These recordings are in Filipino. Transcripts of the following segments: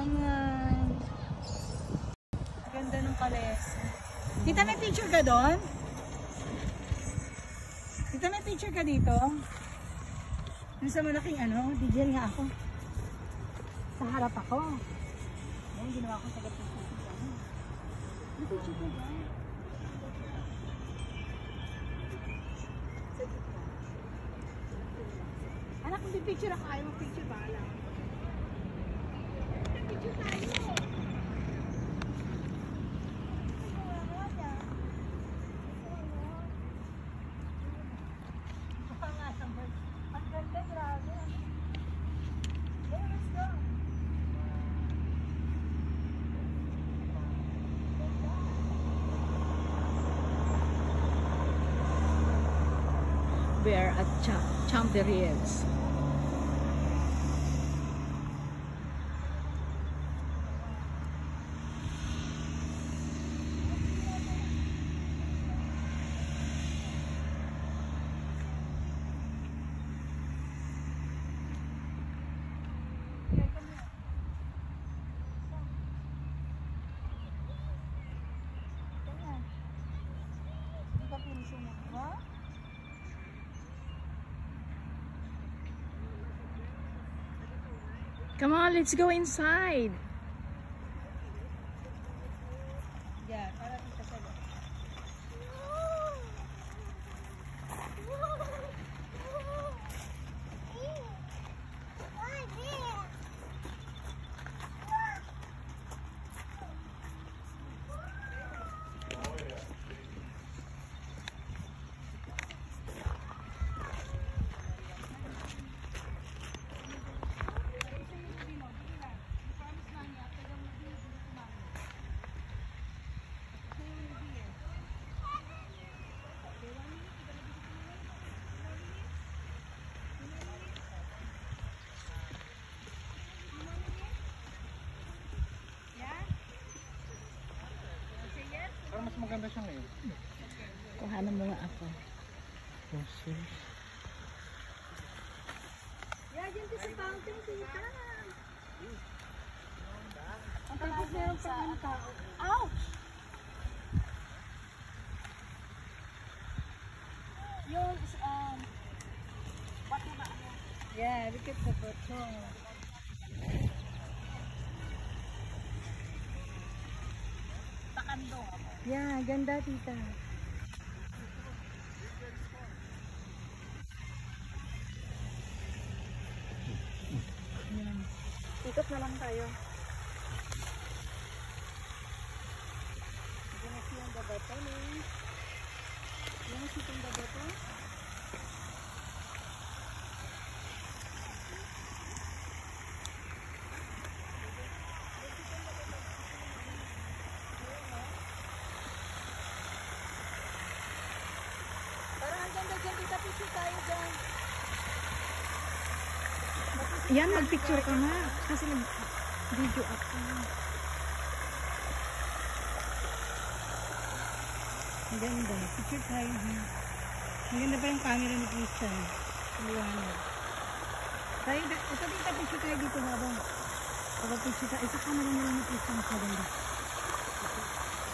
Ayan. Ganda ng kalesa. Tita, may picture ka doon? Tita, may picture ka dito? Yung sa malaking ano, DJ nga ako. Sa harap ako. Ayan, ginawa ko sa gabi. May picture ka ba? Anak, kung picture ako, ayaw mo picture ba? Alam. We are at Champ Chamberies. Let's go inside. Maganda siya ngayon. Kuhanan mo nga ako. Oh, sis. Yeah, dyan ka sa fountain, tita. Ang tapos meron pa ng tao. Ouch! Yung, um, bato na ano. Yeah, look at the bato. Takando ako. Yeah, ganda tita. Yan. Ikot na lang tayo. Diyan na siyang babato ni. Yan na siyang babato. Parang ang ganda dyan, tita, picture tayo dyan. Yan, magpicture ka nga. Kasi nag-video ako. Ang ganda. Picture tayo. Ang ganda pa yung camera ni Christian. Liwanag. Tayo, ito dito picture tayo dito habang. Habang picture tayo. Isa camera nila ni Christian. Mas maganda.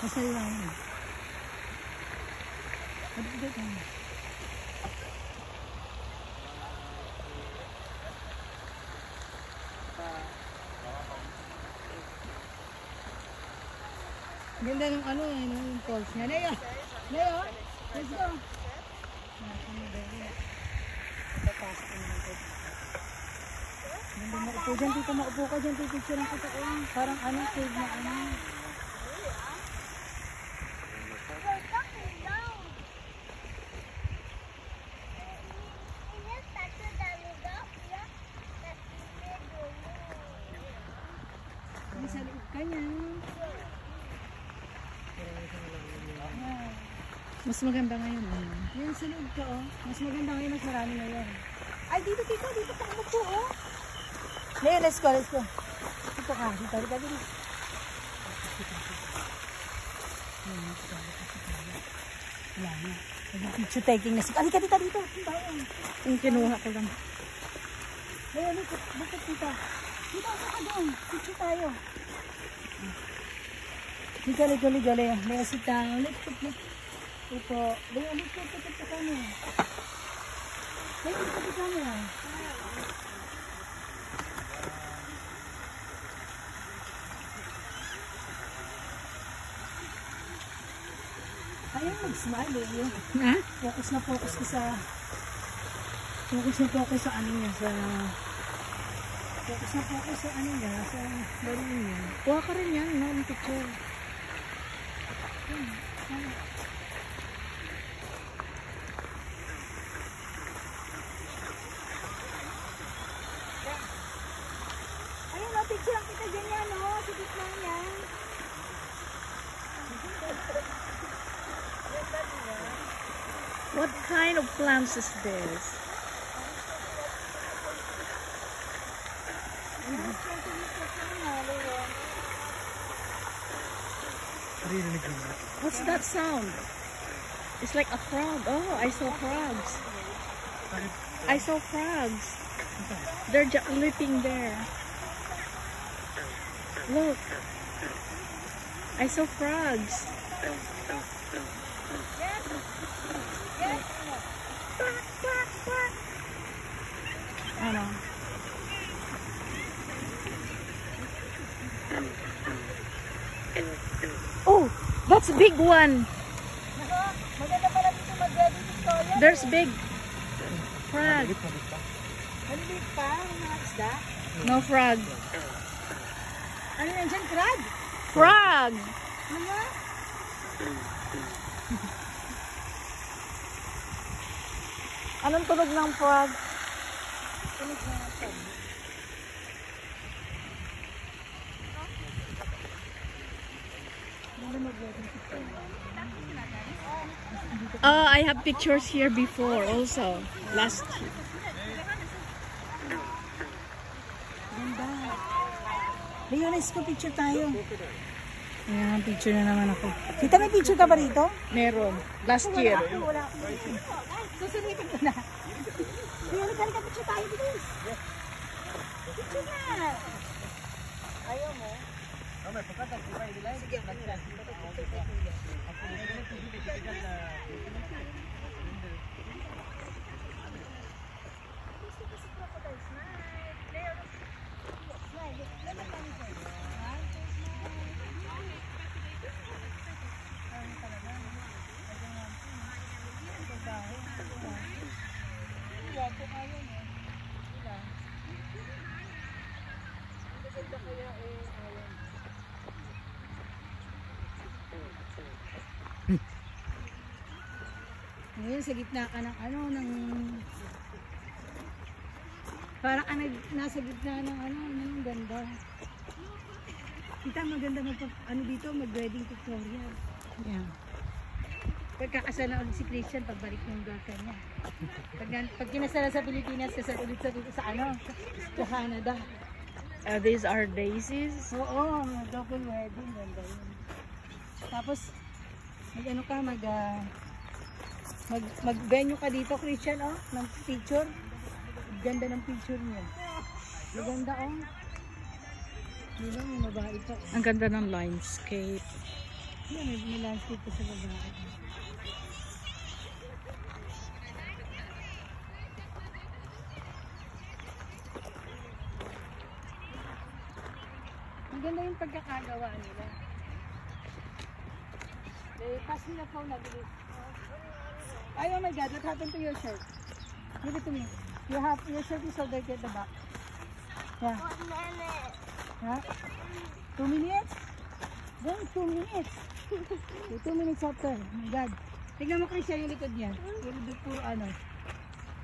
Mas liwanag. Ano dito tayo? Ganda ng ano eh, no, yung falls niya. Leo! Leo! Let's go! Papasok na natin. Ganda maupo dyan, tito. Maupo ka dyan, tito. Picture ang kita ko. Parang ano, cave na ano. Nasa loob ka niya. Yeah. Mas maganda ngayon. eh. Yan loob ka, oh. Mas maganda ngayon, mas marami na yan. Ay, dito, dito, dito ka umupo, oh. Leo, let's go, let's go. Dito ka, dito, dito, dito. Wala na. Nag-picture taking na si... Halika, dito, dito. Yung kinuha ko lang. Look, look at dito. Dito ako ka doon. Picture tayo. Liga, liga, liga, liga. Liga sit down. Let's put it. Ito. Liga, let's put it sa camera. Liga, let's put it sa camera. Ayaw mag-smile eh. Yung Ha? focus na focus ka sa focus na focus sa ano niya sa focus na focus sa ano niya sa laro niya Kuha ka rin yan, no? Ang picture. ayun What kind of plants is this? What's that sound? It's like a frog. Oh, I saw frogs. I saw frogs. They're just leaping there. Look. I saw frogs. Ano? Oh, that's a big one. maganda pala dito mag-ready Victoria There's big frog. Malit, malit pa. maliliit pa mga isda No frog. ano yan crab Frog. Anong tunog ng frog? Oh, I have pictures here before also. Last Ganda. Leonis ko picture tayo. Ayan, picture na naman ako. Kita may picture ka ba rito? meron. Last year. Wala ako. Susulitin ko na. Leonis, halika picture tayo, bilis. Picture na. Ayaw mo? Sige, Ngayon sa gitna ka ng ano, ng... Parang nag- nasa gitna ng ano, ng ganda. Kita maganda mag ano dito, mag-wedding tutorial. Yeah. Pagkakasal na ulit si Christian, pagbalik ng girlfriend niya. Pag, pag kinasala sa Pilipinas, kasal ulit sa, sa ano, sa Canada. Uh, these are daisies. Oo, double wedding, ganda yun. Tapos, mag ano ka, mag, ah, mag, mag-venue ka dito, Christian, oh, ng picture. Ganda ng picture niya. Maganda, oh. Di ba, may babae pa. Ang ganda ng landscape. Yan, may, may landscape pa sa babae. Ang ganda yung pagkakagawa nila. Eh, pass me the phone na, bilis. Ay, oh my God, what happened to your shirt? Give it to me. You have, your shirt is so dirty at the back. Yeah. Ha? Two minutes? Then, two minutes. Okay, two minutes after. Oh my God. Tignan mo Christian yung likod niya. Puro, puro ano.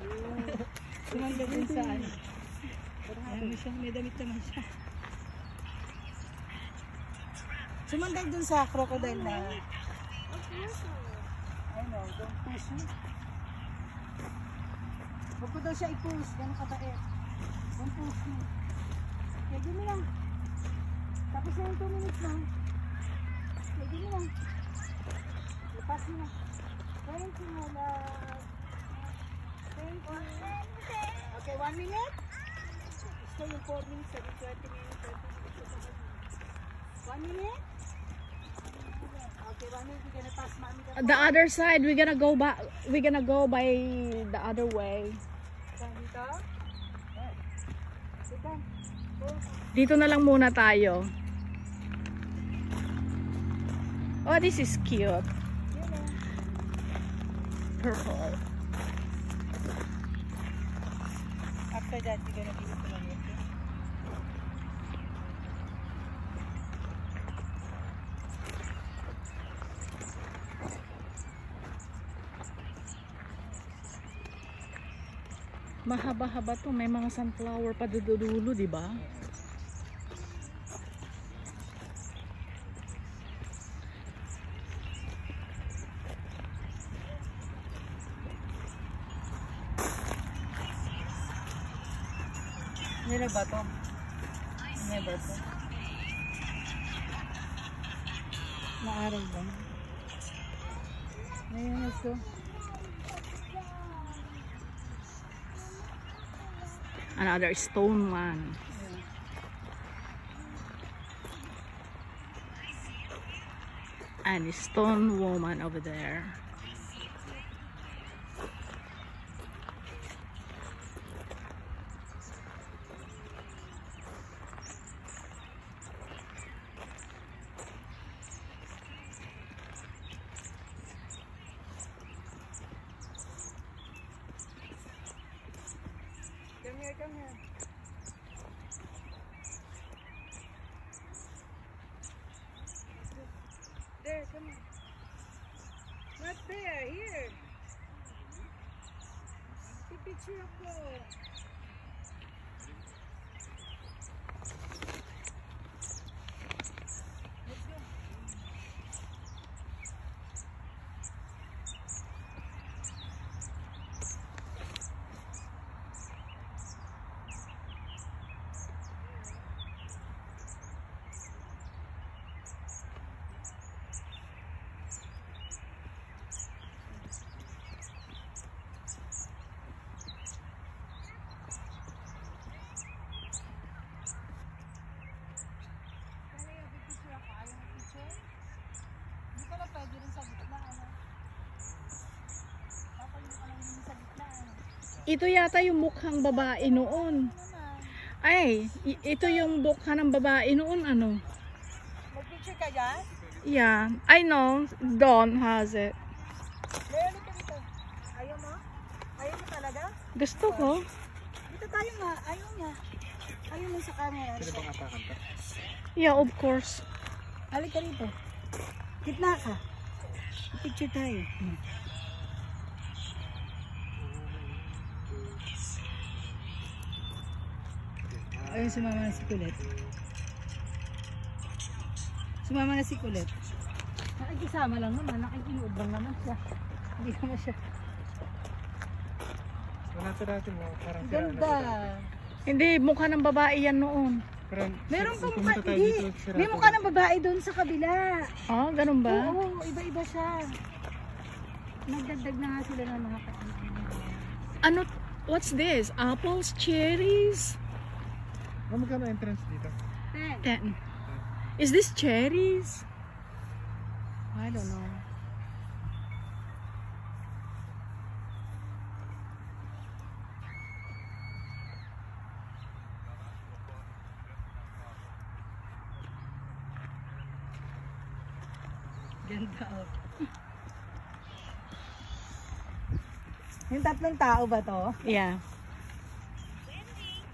Sumanda din sa ano. Ayan mo siya, may damit naman siya. Sumandag dun sa crocodile na. I don't push me. Huwag ko daw siya i-push, ganun katait. Don't push me. Okay, give me lang. Tapos na yung 2 minutes na. Give me lang. Lepas mo na. Thank you, my love. Thank you. Okay, one minute. ko yung 4 minutes, sabi 20 minutes, 20 minutes. One minute? The The other side, we're gonna go back. We're gonna go by the other way. dito. Na lang muna tayo. Oh, this is cute. Purple. After that, we're gonna be Mahaba-haba to. May mga sunflower pa dudulo, di ba? Nila ba to? Another stone one. And a stone woman over there. Ito yata yung mukhang babae noon. Ay, ito yung mukha ng babae noon, ano? Mag-picture ka dyan? Yeah, I know. Dawn has it. Meron ka dito. Ayaw mo? Ayaw mo talaga? Gusto ko. Dito tayo nga. Ayaw niya. Ayaw mo sa camera. Pwede bang apakan? Yeah, of course. Halik ka rito. Gitna ka. Picture tayo. Hmm. Ayun, sumama na si Kulit. Sumama na si Kulit. Nakikisama lang naman. Nakikinood lang naman siya. Hindi naman siya. Wala sa dati mo, parang Ganda. Hindi, mukha ng babae yan noon. Pero Meron pang mukha, hindi. May mukha ng babae doon sa kabila. Ah, ganun ba? Oo, iba-iba siya. Nagdagdag na nga sila ng mga kainan. Ano, what's this? Apples, cherries? Magkano entrance dito? Ten. Ten. Is this cherries? I don't know. Ganda oh. Yung tatlong tao ba to? Yeah.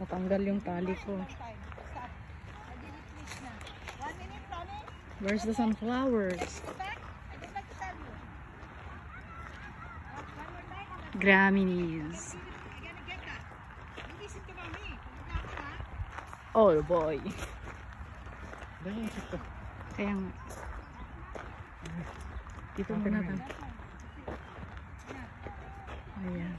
Natanggal yung tali ko. Where's the sunflowers? Ha? Oh boy. Dahil sito. Dito muna. Ayan.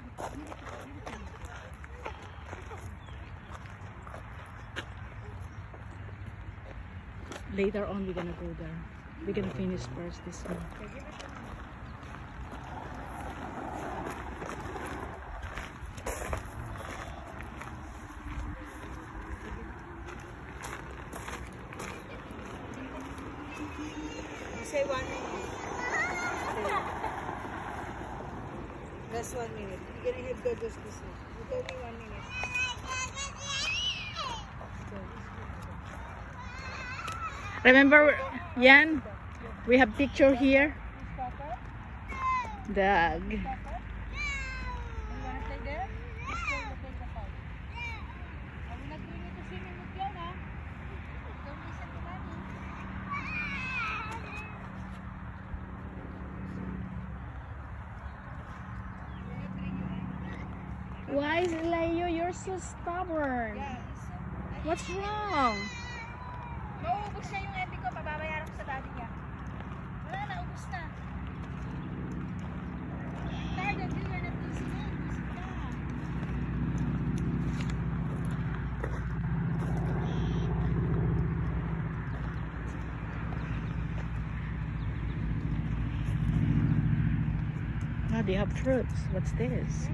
Later on, we're gonna go there. We're gonna finish first this one. You say one minute. That's one minute. You're gonna have Gogo's business. You told me one minute. Remember, Yan? We have picture here. Dog. stubborn. Yes. What's wrong? Nauubos na yung epi ko. Pababayaran ko sa daddy niya. Wala, naubos na. Tayo na dealer na busy na. Busy na. Ah, they have trucks. What's this?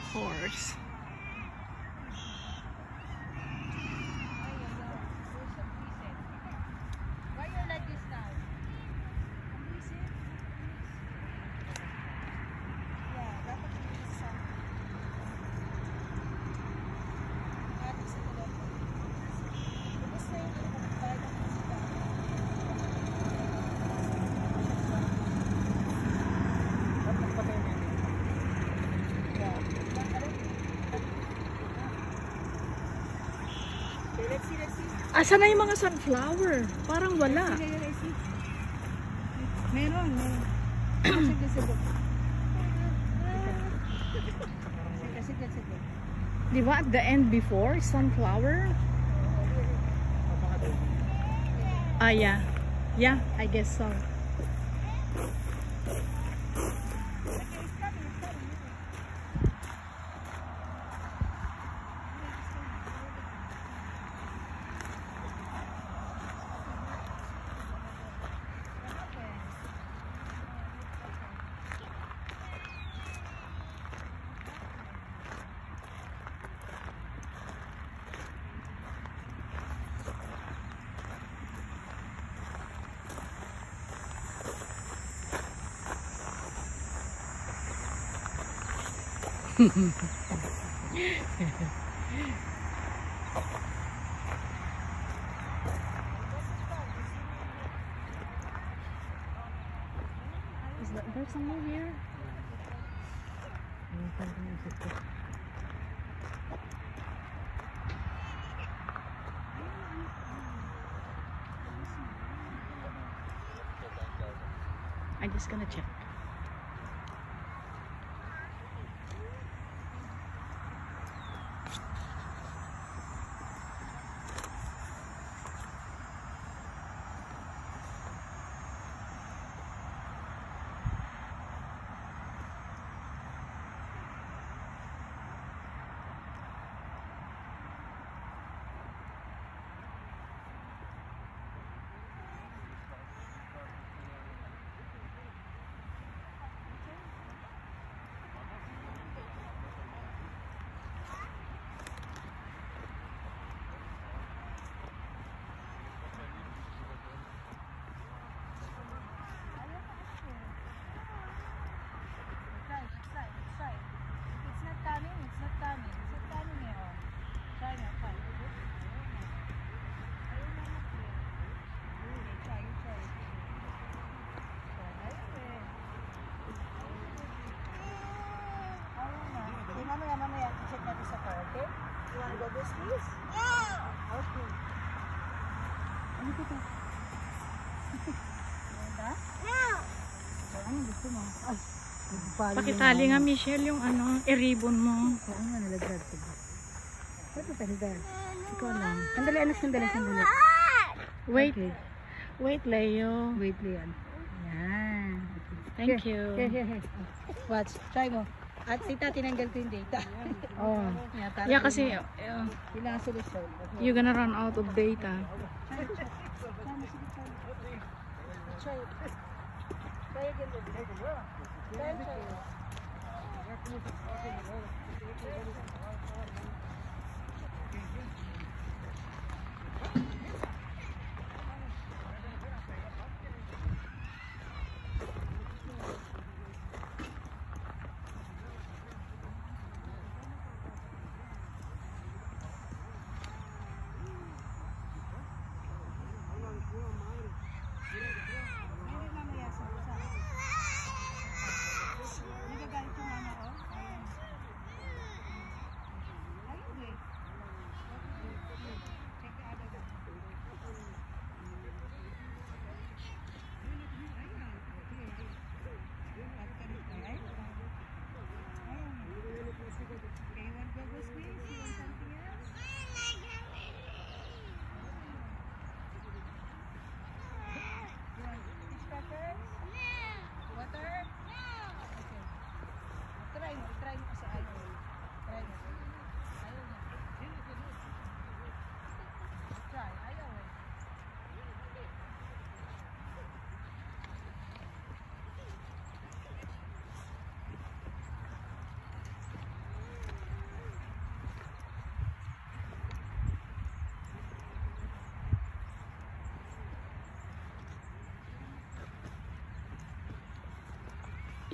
Horse. See. Asa na yung mga sunflower? Parang wala. Meron, meron. Di ba at the end before, sunflower? Ah, yeah. Yeah, I guess so. Is that bird somewhere here? I'm just gonna check. Ano gusto mo? Ay, Pakitali nga, Michelle, yung ano, i-ribbon mo. Oo nga, nalaglag ko. Ano tayo dahil? Ikaw lang. Sandali, anak, sandali, sandali. Wait, Okay. wait, Leo. Wait, Lian. Yan. Thank Here, you. Here, here, here. Watch. Try mo. At tita, tinanggal ko yung data. oh. Yeah, Yeah, kasi uh, you're gonna run out of data. चाहिए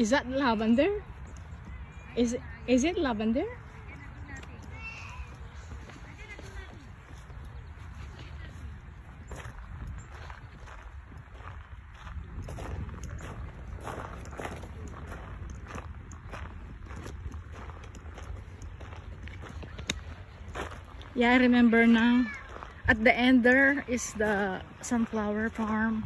Is that lavender? Is is it lavender? Yeah, I remember now. At the end there is the sunflower farm.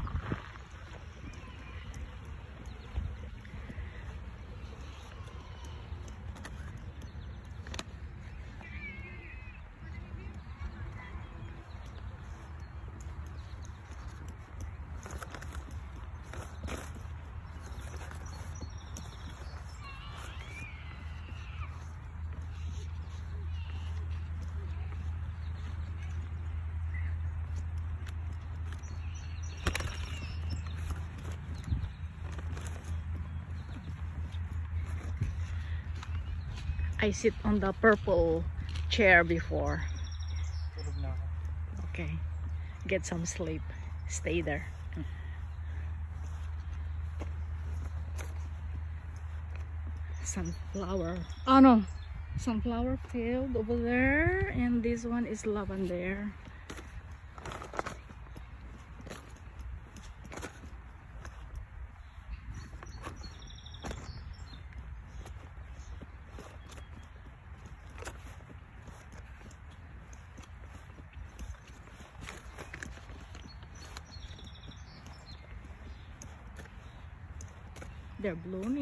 I sit on the purple chair before. Okay. Get some sleep. Stay there. Sunflower. Oh no. Sunflower field over there. And this one is lavender. Mother Bloom